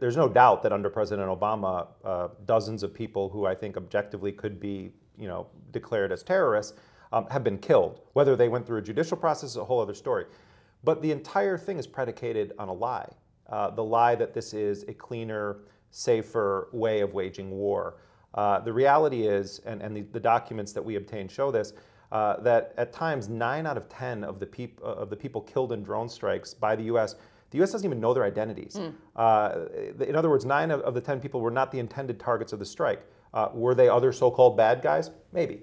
There's no doubt that under President Obama, uh, dozens of people who I think objectively could be, you know, declared as terrorists um, have been killed. Whether they went through a judicial process is a whole other story. But the entire thing is predicated on a lie. Uh, the lie that this is a cleaner, safer way of waging war. Uh, the reality is, and, and the, the, documents that we obtained show this, uh, that at times nine out of 10 of the, peop- uh, of the people killed in drone strikes by the US the U.S. doesn't even know their identities. Mm. Uh, in other words, nine of, of, the 10 people were not the intended targets of the strike. Uh, were they other so called bad guys? Maybe.